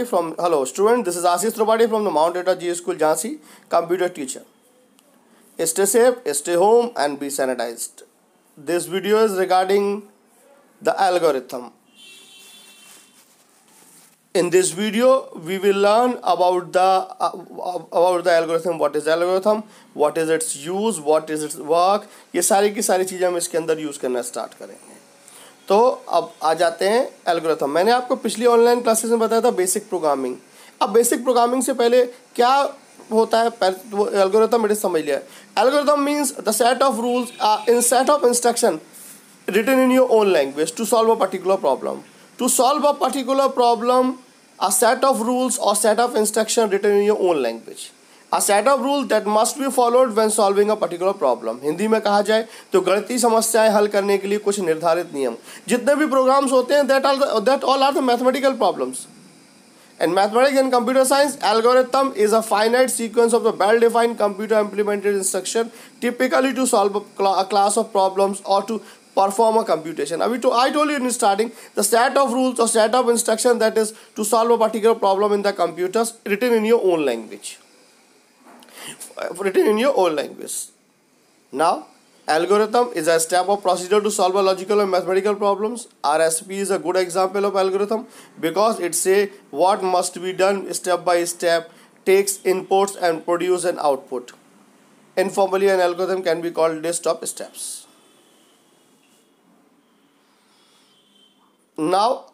Tripathi from hello student this is Ashish Tripathi from the mount data Zee school Jhansi computer teacher stay safe stay home and be sanitize this video is regarding the algorithm in this video we will learn about the about the algorithm what is algorithm what is its use what is its work ये सारी की सारी चीज़ें हम इसके अंदर use करना start करेंगे। तो अब आ जाते हैं एल्गोरिथम मैंने आपको पिछली ऑनलाइन क्लासेस में बताया था बेसिक प्रोग्रामिंग अब बेसिक प्रोग्रामिंग से पहले क्या होता है? वो एल्गोरिथम मैंने समझ लिया algorithm means the set of rules in set of instruction written in your own language to solve a particular problem to solve a particular problem a set of rules और set of instruction written in your own language a set of rule that must be followed when solving a particular problem Hindi में कहा जाए तो गणती समस्याएँ हल करने के लिए कुछ निर्धारित नियम। जितने भी प्रोग्राम्स होते हैं that are that all are the mathematical problems and mathematics and computer science algorithm is a finite sequence of the well defined computer implemented instruction typically to solve a class of problems और to perform a computation अभी to I told you in starting the set of rules और set of instruction that is to solve a particular problem in the computers written in your own language Written in your own language. Now, algorithm is a step of procedure to solve a logical and mathematical problems. RSP is a good example of algorithm because it say what must be done step by step, takes inputs and produce an output. Informally, an algorithm can be called list of steps. Now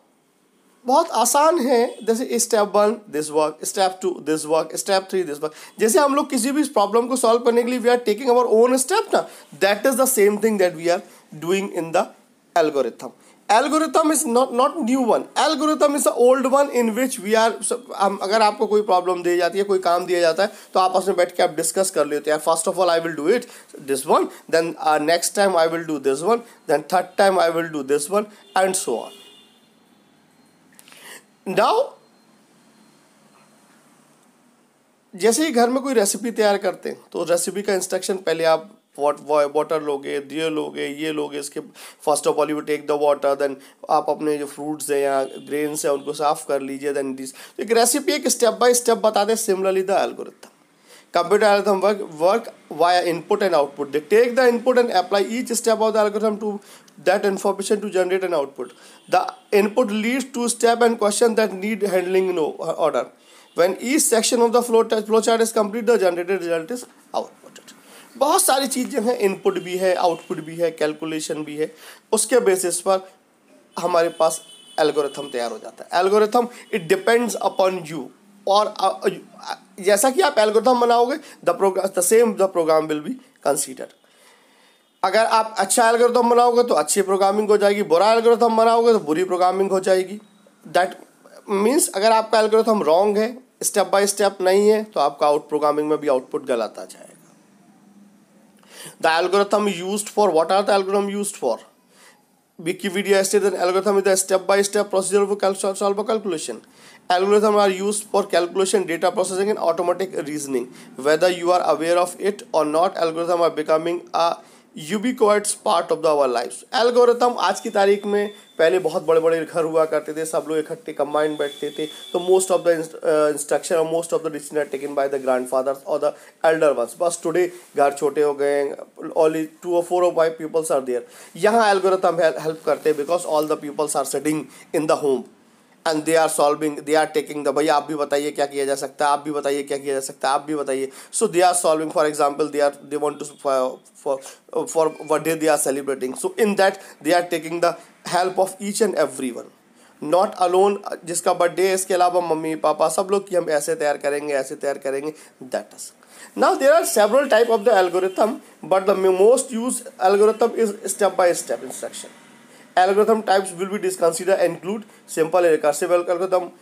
बहुत आसान है। जैसे step one this work step two this work step three this work जैसे हम लोग किसी भी problem को सॉल्व करने के लिए we are taking our own step ना that is the same thing that we are doing in the algorithm algorithm is not not new one algorithm is a old one in which we are अगर आपको कोई problem दी जाती है, कोई काम दिया जाता है तो आप उसमें बैठ के आप डिस्कस कर लेते हैं। First of all I will do it this one then next time I will do this one then third time I will do this one and so on now जैसे ही घर में कोई रेसिपी तैयार करते हैं तो रेसिपी का इंस्ट्रक्शन पहले आप वॉट वाटर लोगे, दिए लोगे, ये लोगे, इसके first of all you take the water then आप अपने जो फ्रूट्स हैं या ग्रेन्स हैं, उनको साफ़ कर लीजिए देन दिस तो एक रेसिपी एक स्टेप बाय स्टेप बता दें similarly the algorithm computer algorithm work work via input and output they take the input and apply each step of the algorithm to that information to generate an output the input leads to step and question that need handling in order when each section of the flow, flow chart is complete the generated result is outputted बहुत सारी चीज़ें हैं input भी है output भी है calculation भी है उसके बेसिस पर हमारे पास एल्गोरिथम तैयार हो जाता है algorithm it depends upon you और जैसा कि आप एल्गोरिथम बनाओगे the program the same the program will be consider अगर आप अच्छा एल्गोरिथम बनाओगे तो अच्छी प्रोग्रामिंग हो जाएगी, बुरा एल्गोरिथम बनाओगे तो बुरी प्रोग्रामिंग हो जाएगी. दैट मीन्स अगर आपका एल्गोरिथम रॉन्ग है स्टेप बाय स्टेप नहीं है तो आपका आउट प्रोग्रामिंग में भी आउटपुट गलत आ जाएगा. The algorithm use for what are the algorithm use for Wikipedia states that algorithm is a step-by-step procedure for cal solve calculation. Algorithms are used for calculation, data processing, and automatic reasoning. Whether you are aware of it or not, algorithms are becoming a ubiquitous part of the our life algorithm आज की तारीख में पहले बहुत बड़े बड़े घर हुआ करते थे, सब लोग इकट्ठे कंबाइंड बैठते थे तो मोस्ट ऑफ़ द इंस्ट्रक्शन और most of the decision are taken by the grandfathers और द एल्डर वंस बस टुडे घर छोटे हो गए ओनली टू और फोर और फाइव पीपल्स आर देयर यहाँ एल्गोरिथम हेल्प करते हैं because all the peoples are setting in the home and they are solving they are taking the भाई आप भी बताइए क्या किया जा सकता है? आप भी बताइए क्या किया जा सकता है? आप भी बताइए। So they are solving for example they are they want to for what day they are celebrating so in that they are taking the help of each and every one not alone जिसका birthday है, इसके अलावा mummy, पापा, सब लोग कि हम ऐसे तैयार करेंगे, ऐसे तैयार करेंगे। That is now, there are several type of the algorithm, but the most used algorithm is step by step instruction. Algorithm types will be considered include simple recursive algorithm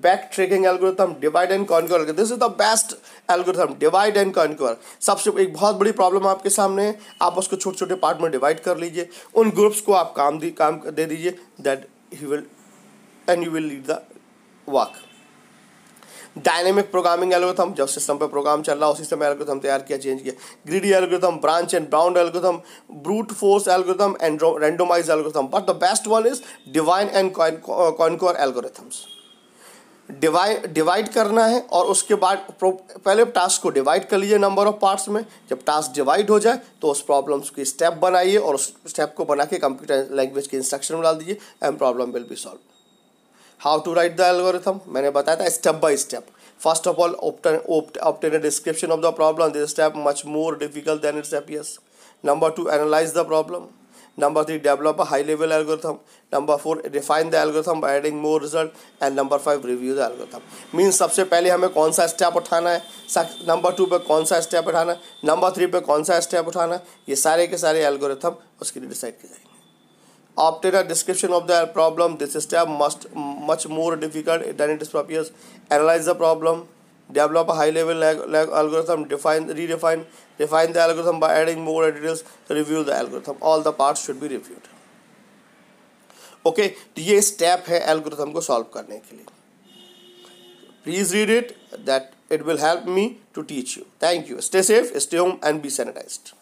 backtracking algorithm divide and conquer this is the best algorithm divide and conquer सबसे एक बहुत बड़ी problem आपके सामने है आप उसको छोटे छोटे पार्ट में डिवाइड कर लीजिए उन ग्रुप्स को आप काम दी काम दे दीजिए that he will and you will lead the work dynamic programming algorithm जब सिस्टम पे प्रोग्राम चल रहा है, उसी समय एल्गोरिथम तैयार किया चेंज किया। Greedy algorithm branch and bound algorithm brute force algorithm and randomize algorithm but the best one is divide and conquer algorithms divide divide करना है और उसके बाद पहले टास्क को डिवाइड कर लीजिए नंबर ऑफ़ पार्ट्स में। जब टास्क डिवाइड हो जाए तो उस प्रॉब्लम्स की स्टेप बनाइए और उस स्टेप को बना के कंप्यूटर लैंग्वेज के इंस्ट्रक्शन में डाल दीजिए and problem will be solve how to write the algorithm मैंने बताया था step by step first of all obtain description of the problem this step much more difficult than its appears number two analyse the problem number three develop a high level algorithm number four define the algorithm by adding more result and number five review the algorithm means सबसे पहले हमें कौन सा step उठाना है? Number two पे कौन सा स्टेप उठाना है? नंबर थ्री पे कौन सा स्टेप उठाना है? ये सारे के सारे एल्गोरिथम उसके लिए डिसाइड किया जाएँगे। obtain a description of the problem this step must much more difficult than it appears analyze the problem develop a high level algorithm define redefine refine the algorithm by adding more details review the algorithm all the parts should be reviewed okay okay, तो ये step है algorithm को solve करने के लिए please read it that it will help me to teach you thank you stay safe stay home and be sanitised